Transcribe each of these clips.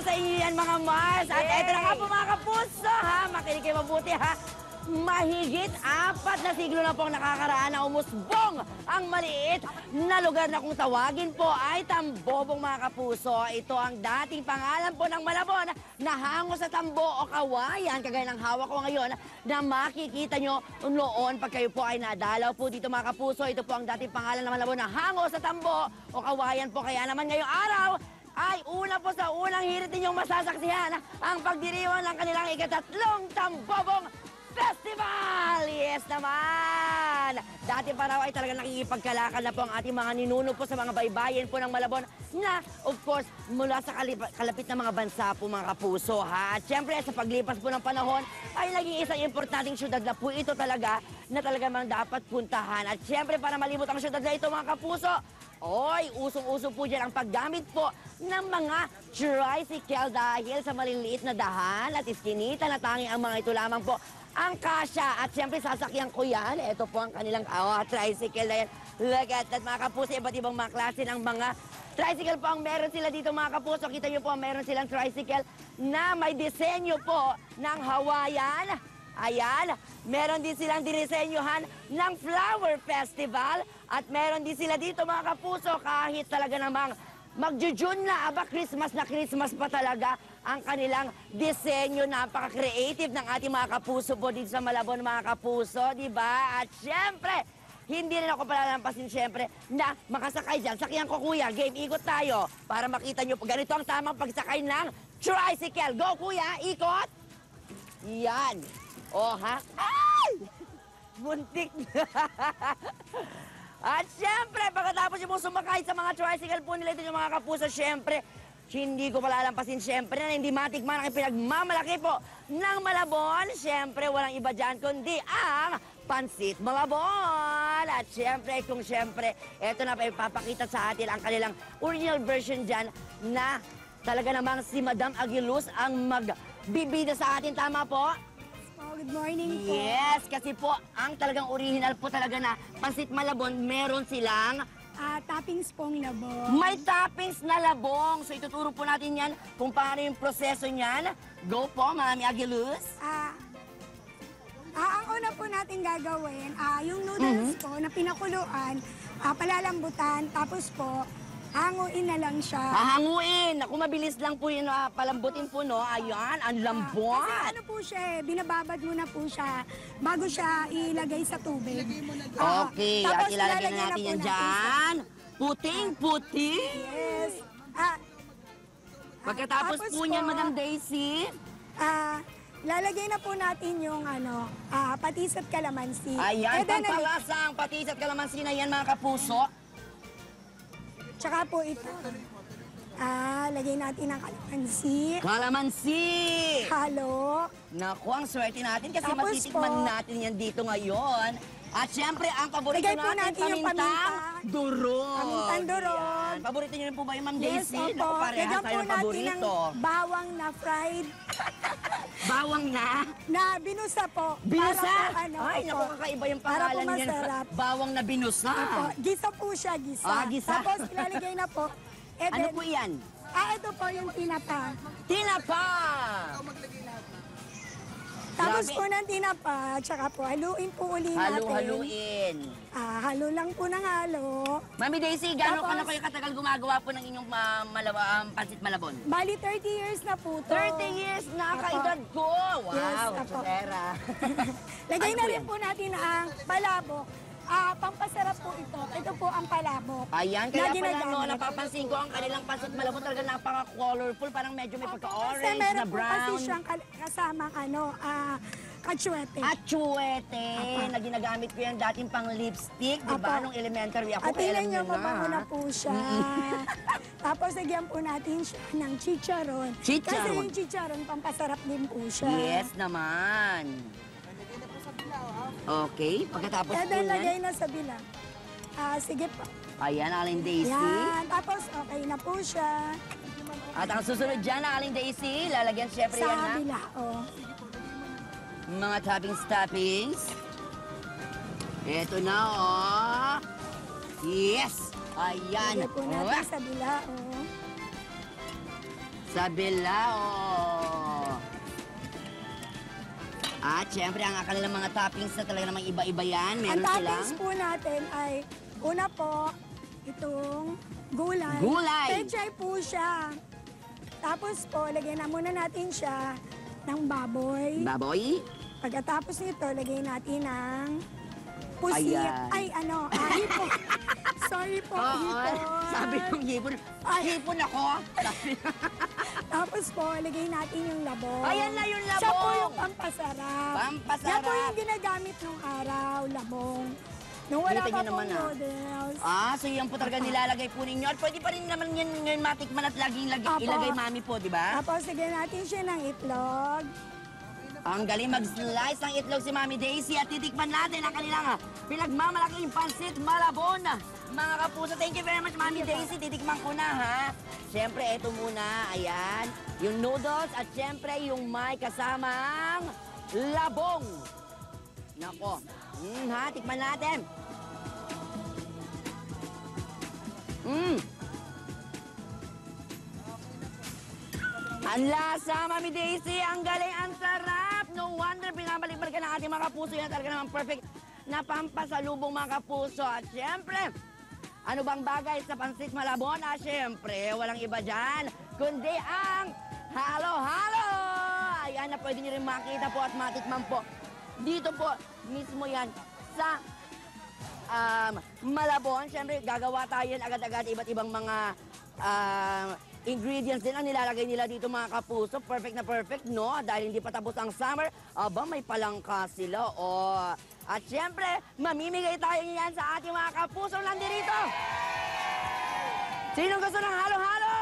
sa inyo yan mga Mars. At Yay! eto na nga po mga kapuso ha. Makinig kayo mabuti ha. Mahigit apat na siglo na pong nakakaraan na umusbong ang maliit na lugar na kung tawagin po ay Tambobong mga kapuso. Ito ang dating pangalan po ng Malabon na hango sa tambo o kawayan kagaya ng hawak ko ngayon na makikita nyo noon pag kayo po ay nadalaw po dito mga kapuso. Ito po ang dating pangalan ng Malabon na hango sa tambo o kawayan po. Kaya naman ngayong araw ay una po sa unang hirit ninyong masasaksihan ang pagdiriwang ng kanilang ikatatlong Tambobong Festival! Yes naman! Dati pa raw ay talagang nakikipagkalakal na po ang ating mga ninuno po sa mga baybayin po ng Malabon na, of course, mula sa kalapit na mga bansa po mga kapuso ha. At syempre, sa paglipas po ng panahon, ay naging isang importanteng syudad na po ito talaga na talaga mang dapat puntahan. At syempre, para malimot ang syudad na ito mga kapuso, Oy, usong-uso po dyan ang paggamit po ng mga tricycle dahil sa maliliit na dahan at iskinita na tanging ang mga ito lamang po ang kasya. At siyempre sasakyan ko yan. Ito po ang kanilang oh, tricycle na yan. Look at that mga kapuso, iba't ibang mga klase ng mga tricycle po ang meron sila dito mga kapuso. Kita nyo po, meron silang tricycle na may disenyo po ng Hawaiian. Ayan, meron din silang dinisenyohan ng Flower Festival at meron din sila dito mga kapuso kahit talaga namang magjujun na, aba Christmas na Christmas pa talaga ang kanilang disenyo. Napaka-creative ng ating mga kapuso po dito sa Malabon mga kapuso, di ba? At syempre, hindi rin ako palalampasin syempre na makasakay dyan. Sakyan ko kuya, game, ikot tayo para makita nyo. Ganito ang tamang pagsakay ng tricycle. Go kuya, ikot! Yan. O, ha? Ay! Muntik na. At syempre, pagkatapos yung mga sumakay sa mga tricycle po nila ito yung mga kapuso, syempre, hindi ko palalampasin syempre na hindi matikman ang pinagmamalaki po ng Malabon. Syempre, walang iba dyan kundi ang Pansit Malabon. At syempre, kung syempre, eto na pa ipapakita sa atin ang kanilang original version dyan na talaga namang si Madam Aguiluz ang magbibida sa atin. Tama po? Good morning po. Yes, kasi po, ang talagang original po talaga na Pansit Malabon, meron silang Ah, toppings pong labo. may toppings na labong. So ituturo po natin yan kung paano yung proseso niyan. Go po, Mami Aguiluz. Ah, ah, ang una po natin gagawin, ah, yung noodles Mhm. po na pinakuluan, ah, palalambutan, tapos po, hanguin na lang siya. Hahanguin. Naku, mabilis lang po yun. ah, palambutin po, no? Ayan, ang Kasi lambot. ano po siya, eh, binababad muna po siya bago siya ilagay sa tubig. Okay, Ah, at tapos ilalagay ilalagay na natin po yan dyan. Puting-puti. sa- Yes. Ah, Pagkatapos Tapos po niyan, Madam Daisy. ah, lalagay na po natin yung ano, ah, patis at kalamansi. Ayan, Eh, pampalasang patis at kalamansi na yan, mga kapuso. Tsaka po ito. Ah, lagay natin ang kalamansi. Kalamansi! Halo. Naku, ang swerte natin kasi Tapos matitikman po- natin yan dito ngayon. At syempre, ang paborito Lagay po natin, natin yung paminta. durog. Pamintang durog. Yan. Paborito niyo rin po ba yung Ma'am Yes, Daisy? opo. Naku, parehas Lagyan po natin ng paborito. bawang na fried Bawang na. na binusa po. Binusa! Para po, ano, Ay, opo. naku, kakaiba yung Para po pangalan niyan. masarap. Bawang na binusa. Opo, gisa po siya, gisa. Ah, gisa. Tapos ilalagay na po. Eh, Ano then- po yan? Ah, ito po yung tinapa. Tinapa! Tapos Grabe. po ng tinapa, tsaka po haluin po uli natin. Halu-haluin. Ah, halo lang po ng halo. Mami Daisy, gano'n ka na Tapos- kayo katagal gumagawa po ng inyong uh, malawa, um, pansit malabon? Bali, 30 years na po to. 30 years na Apo. kaedad ko! Wow! Apo. Lagay Ano na po rin yan? po natin ang palabok. Ah, pampasarap po ito. Ito po ang palabok. Ayan, kaya na pala no, napapansin ko ang kanilang pansit malabon talaga napaka-colorful. Parang medyo may Kasi pagka-orange meron na po kasi brown. siyang kal- kasamang ano, ah, katsuete. At chuwete, Apa. na ginagamit ko yan dating pang lipstick, di ba? Apa. Nung elementary ako, At alam tingnan nyo na. na po siya. Tapos lagyan po natin siya ng chicharon. Chicharon. Kasi yung chicharon, pampasarap din po siya. Yes naman. Okay, pagkatapos po yan. lagay na sa bilang. Ah, sige po. Ayan, Aling Daisy. Yan. Tapos okay na po siya. At ang susunod dyan, Aling Daisy, lalagyan syempre yan Sa na bila. Oh. mga toppings-toppings. Ito na, oh. Yes! Ayan. Lagay po natin Wah! sa bila. Oh. Sa bilao. At syempre, ang kanilang mga toppings na talaga namang iba-iba yan. Ang Meron silang... toppings po natin ay, una po, itong gulay. Gulay. Pechay po siya. Tapos po, lagyan na muna natin siya ng baboy. Baboy? Pagkatapos nito, lagyan natin ng pusit. Ayan. Ay, ano, ah, hipon. Sorry po, hipon. sabi ng hipon. Ay, hipon ako. Sabi, Tapos po, lagay natin yung labong. Ayan na yung Siya po labong. yung pampasarap. Pampasarap. Yan po yung ginagamit nung araw, labong. Nung wala Kita pa niyo naman, pong ah. noodles. ah, so yan po talaga nilalagay po ninyo. At pwede pa rin naman yan ngayon matikman at laging lagi, Apo. ilagay mami po, di ba? Tapos, lagyan natin siya ng itlog. Ang galing mag-slice ng itlog si Mami Daisy at titikman natin ang kanilang ah, pinagmamalaking pansit malabon. Mga kapuso, thank you very much Mami Daisy. Titikman ko na ha. Siyempre, ito muna, ayan, yung noodles at siyempre yung may kasamang labong. Nako, mm, ha, tikman natin. Mm. Ang lasa, Mami Daisy, ang galing, ang. No wonder, binabalik-balik ng ating mga kapuso. Yan talaga naman perfect na pampasalubong mga kapuso. At syempre, ano bang bagay sa pansit malabon? Ah, syempre, walang iba dyan, kundi ang halo-halo! Ayan na pwede nyo rin makita po at matikman po. Dito po, mismo yan, sa um, Malabon. Siyempre, gagawa tayo agad-agad iba't ibang mga um, ingredients din ang nilalagay nila dito mga kapuso. Perfect na perfect, no? Dahil hindi pa tapos ang summer, aba may palangka sila. Oh. At siyempre, mamimigay tayo niyan sa ating mga kapuso nandirito. Sinong gusto ng halo-halo?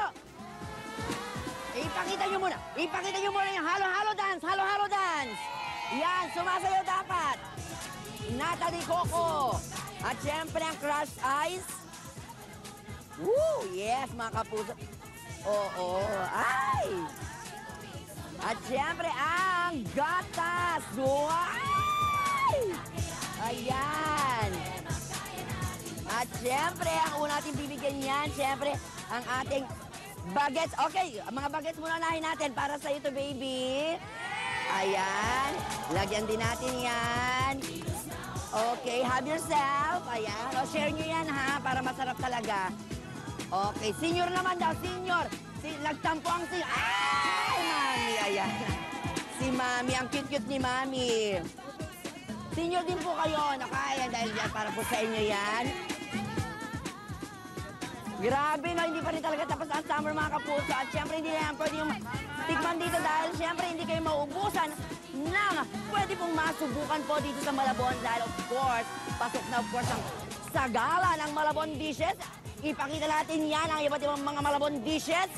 Ipakita nyo muna. Ipakita nyo muna yung halo-halo dance. Halo-halo dance. Yan, sumasayaw dapat. Natalie Coco. At syempre ang Crush Ice. Woo! Yes, mga kapuso. Oo, ay! At syempre ang Gatas. Ay! Ayan. At syempre, ang una natin bibigyan yan, syempre, ang ating bagets. Okay, mga bagets muna nahin natin para sa ito, baby. Ayan. Lagyan din natin yan. Okay, have yourself. Ayan. O, share nyo yan, ha, para masarap talaga. Okay, senior naman daw, senior. Si, nagtampo ang senior. Ay, mami, ayan. Si mami, ang cute-cute ni mami. Senior din po kayo, nakaya dahil yan para po sa inyo yan. Grabe no, hindi pa rin talaga tapos ang summer mga kapuso. At syempre hindi na yan pwede yung tikman dito dahil syempre hindi kayo mauubusan ng pwede pong masubukan po dito sa Malabon dahil of course, pasok na of course ang sagala ng Malabon dishes. Ipakita natin yan ang iba't ibang mga Malabon dishes.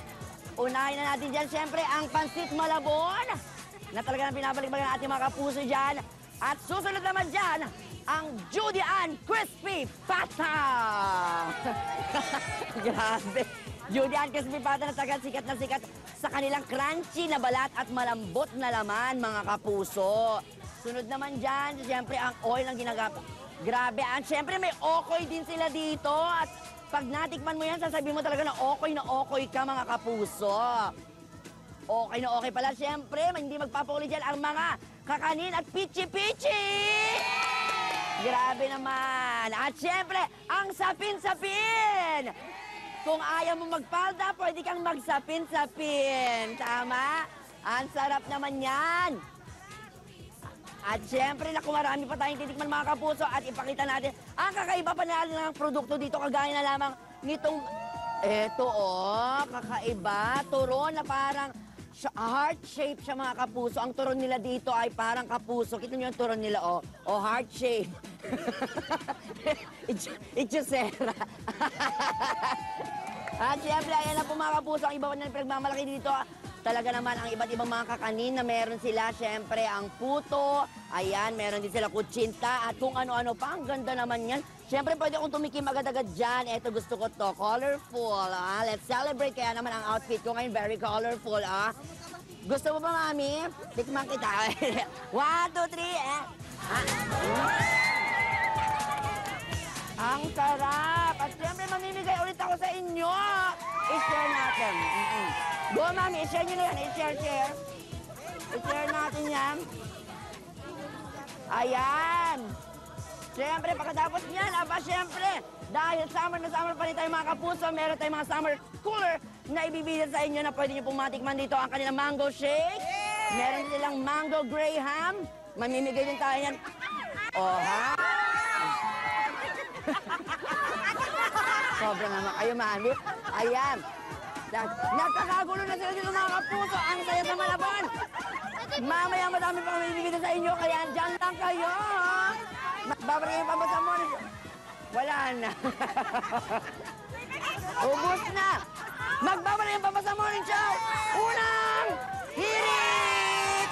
Unahin na natin dyan syempre ang pansit Malabon na talaga na pinabalik-balik ng ating mga kapuso dyan. At susunod naman dyan, ang Judy Ann Crispy Pata! Grabe. Judy Ann Crispy Pata na tagal sikat na sikat sa kanilang crunchy na balat at malambot na laman, mga kapuso. Sunod naman dyan, siyempre ang oil ang ginagamit. Grabe, at siyempre may okoy din sila dito. At pag natikman mo yan, sasabihin mo talaga na okoy na okoy ka, mga kapuso. Okay na okay pala. Siyempre, hindi magpapakuli dyan ang mga kakanin at pichi-pichi! Grabe naman. At siyempre, ang sapin-sapin! Kung ayaw mo magpalda, pwede kang magsapin-sapin. Tama? Ang sarap naman yan. At siyempre, naku, marami pa tayong titikman mga kapuso at ipakita natin ang kakaiba pa na ng produkto dito kagaya na lamang nitong eto oh, kakaiba, turon na parang heart shape siya mga kapuso. Ang turon nila dito ay parang kapuso. Kita niyo yung turon nila oh, oh heart shape. Ichusera. At syempre, ayan na po mga kapuso, ang iba pa na pinagmamalaki dito. Talaga naman ang iba't ibang mga kakanin na meron sila. Syempre, ang puto, ayan, meron din sila kutsinta at kung ano-ano pa. Ang ganda naman yan. Syempre, pwede akong tumikim agad-agad dyan. Ito gusto ko to, colorful. Ah. Let's celebrate. Kaya naman ang outfit ko ngayon, very colorful. Ah. Gusto mo ba, mami? Tikman kita. One, two, three, eh. Ah. Ang sarap! At siyempre, mamimigay ulit ako sa inyo! I-share natin. Mm-mm. Go, mami, i-share nyo na yan. I-share, share. I-share natin yan. Ayan. Siyempre, pagkatapos niyan, aba, siyempre, dahil summer na summer pa rin tayo mga kapuso, meron tayong mga summer cooler na ibibigay sa inyo na pwede niyo pong matikman dito ang kanilang mango shake. Meron silang mango graham. Mamimigay din tayo yan. Oh, ha? Sobrang naman kayo, mami. Ayan. Na- Nagkakagulo na sila dito mga kapuso. Ang saya sa malaban. Mamaya madami pa kami bibigyan sa inyo, kaya dyan lang kayo. ha? Babalik yung pambasa mo. Wala na. Ubus na. Magbabalik yung pambasa morning show. Unang hirit!